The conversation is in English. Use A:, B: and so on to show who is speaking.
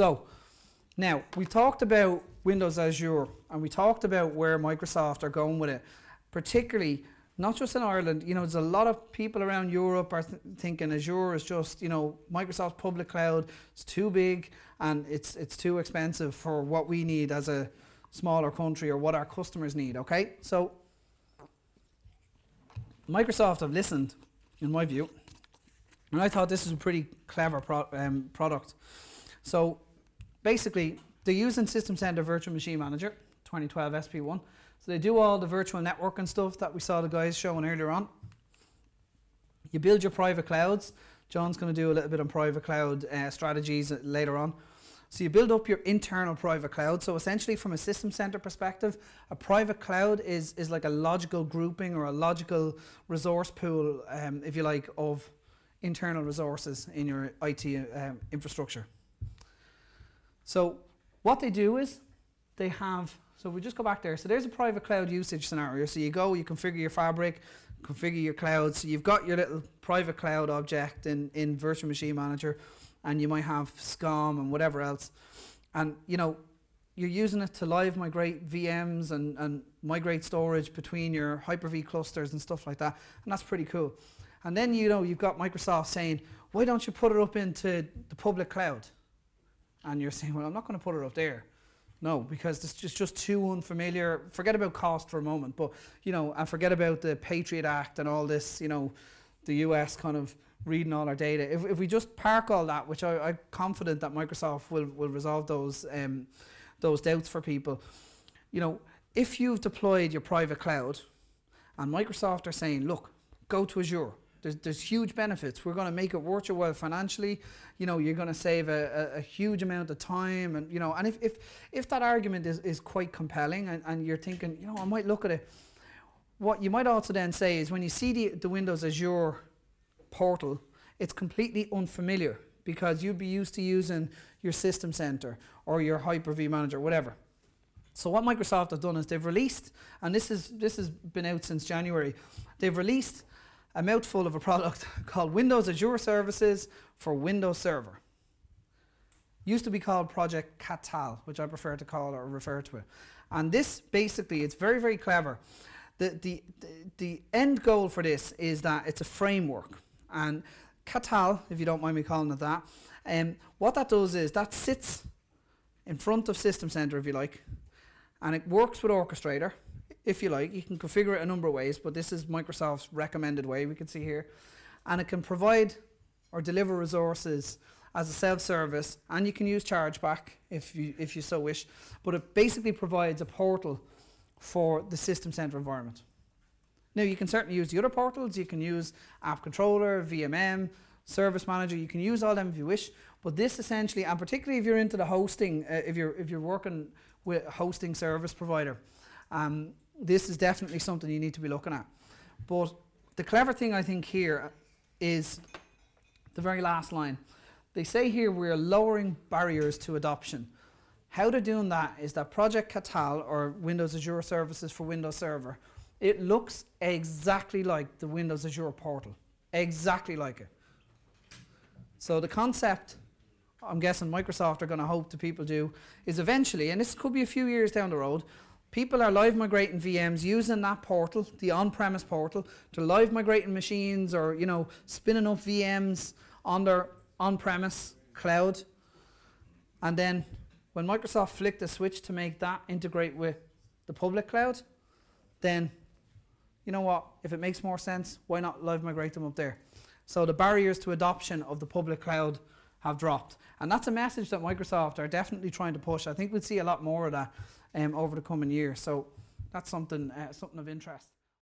A: So, now we talked about Windows Azure and we talked about where Microsoft are going with it, particularly not just in Ireland. You know, there's a lot of people around Europe are th thinking Azure is just, you know, Microsoft public cloud. It's too big and it's it's too expensive for what we need as a smaller country or what our customers need. Okay, so Microsoft have listened, in my view, and I thought this was a pretty clever pro um, product. So basically, they're using System Center Virtual Machine Manager 2012 SP1. So they do all the virtual network and stuff that we saw the guys showing earlier on. You build your private clouds. John's going to do a little bit on private cloud uh, strategies later on. So you build up your internal private cloud. So essentially from a system center perspective, a private cloud is, is like a logical grouping or a logical resource pool, um, if you like, of internal resources in your IT um, infrastructure. So what they do is they have, so we just go back there. So there's a private cloud usage scenario. So you go, you configure your fabric, configure your cloud. So you've got your little private cloud object in, in Virtual Machine Manager and you might have SCOM and whatever else. And you know, you're using it to live migrate VMs and, and migrate storage between your Hyper-V clusters and stuff like that. And that's pretty cool. And then you know you've got Microsoft saying, why don't you put it up into the public cloud? And you're saying, well, I'm not going to put it up there. No, because it's just, just too unfamiliar. Forget about cost for a moment, but you know, and forget about the Patriot Act and all this, you know, the US kind of reading all our data. If, if we just park all that, which I, am confident that Microsoft will, will resolve those, um, those doubts for people, you know, if you've deployed your private cloud and Microsoft are saying, look, go to Azure, there's, there's huge benefits. We're going to make it worth your while financially. You know, you're going to save a, a, a, huge amount of time, and you know, and if if, if that argument is, is quite compelling, and, and you're thinking, you know, I might look at it. What you might also then say is when you see the, the Windows Azure portal, it's completely unfamiliar because you'd be used to using your system center or your Hyper-V manager, whatever. So what Microsoft have done is they've released, and this is this has been out since January, they've released a mouthful of a product called Windows Azure Services for Windows Server. Used to be called Project Katal, which I prefer to call or refer to it. And this basically, it's very, very clever. The, the, the, end goal for this is that it's a framework. And Katal, if you don't mind me calling it that, um, what that does is that sits in front of System Center, if you like, and it works with Orchestrator if you like. You can configure it a number of ways, but this is Microsoft's recommended way, we can see here. And it can provide or deliver resources as a self-service, and you can use chargeback if you, if you so wish. But it basically provides a portal for the System Center environment. Now, you can certainly use the other portals. You can use App Controller, VMM, Service Manager. You can use all them if you wish. But this essentially, and particularly if you're into the hosting, uh, if you're if you're working with a hosting service provider, um, this is definitely something you need to be looking at. But the clever thing I think here is the very last line. They say here we're lowering barriers to adoption. How they're doing that is that Project Katal or Windows Azure Services for Windows Server, it looks exactly like the Windows Azure portal. Exactly like it. So the concept I'm guessing Microsoft are going to hope that people do is eventually, and this could be a few years down the road, People are live migrating VMs using that portal, the on-premise portal, to live migrating machines or you know spinning up VMs on their on-premise cloud. And then when Microsoft flicked the switch to make that integrate with the public cloud, then you know what? If it makes more sense, why not live migrate them up there? So the barriers to adoption of the public cloud have dropped. And that's a message that Microsoft are definitely trying to push. I think we'll see a lot more of that um, over the coming year. So that's something, uh, something of interest.